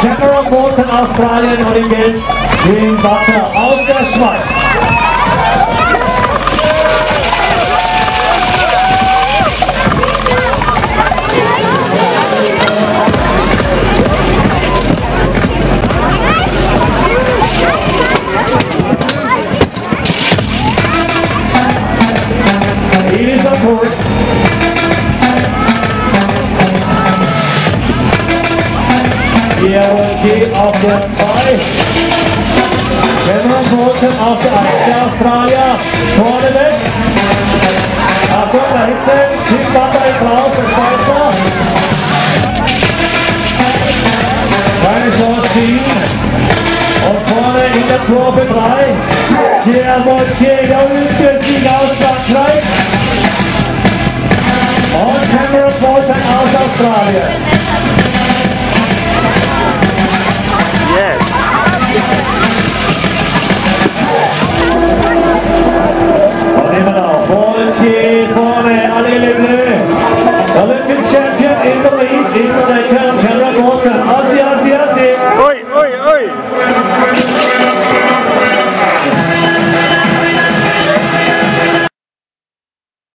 Cameron Bolton Australien und im Gelb Jim Butler aus der Schweiz. Hier auf der 2. Cameron Bolton auf der 1 der Australier. Vorne weg. Achtung, da hinten. Tim Butler ist raus, der Schweizer. Keine Chance für ihn. Und vorne in der Probe 3. Pierre Mortier, der Olympiasieg aus Frankreich. Und Cameron Bolton aus Australien. خانه علی لبنه